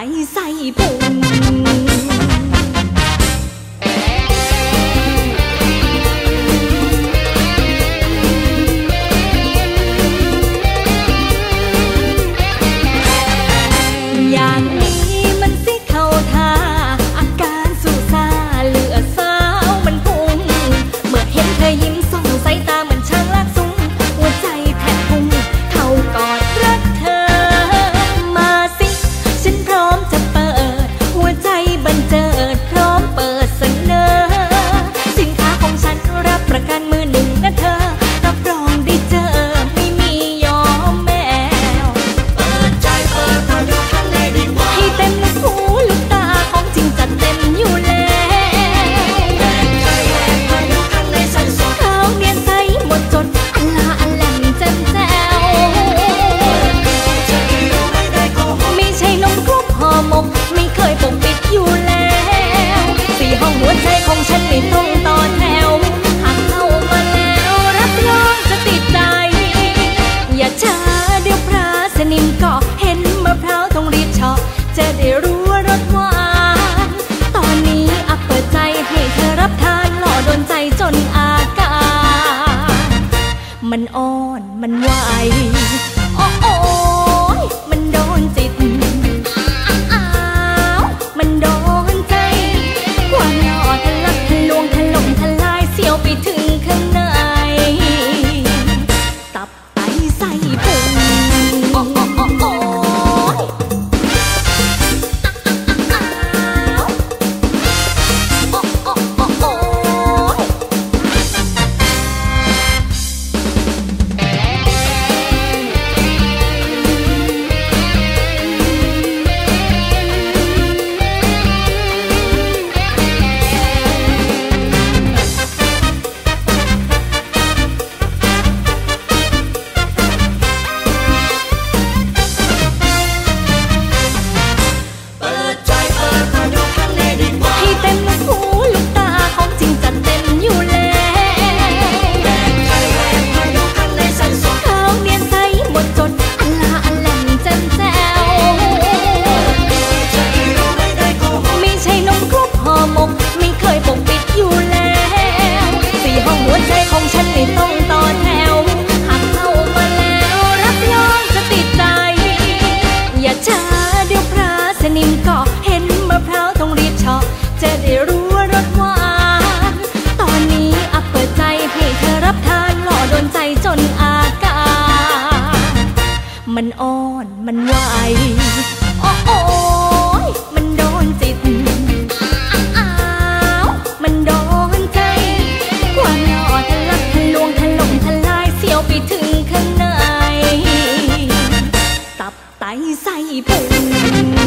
来塞一。 มันไหวโอ้โอ้มันโดนจิตอ้าวมันโดนใจความหล่อทะลักทะลวงทะลมทะลายเสียวไปถึงข้างในตับไตไส้พุง นอาการมันอ่อนมันไหวโอ้โอยมันโดนจิตอ้าวมันโดนใจ ควาหล่อทะลักทะลวงทะลมทลายเสียวไปถึงข้างใน ตับไตไส้พุง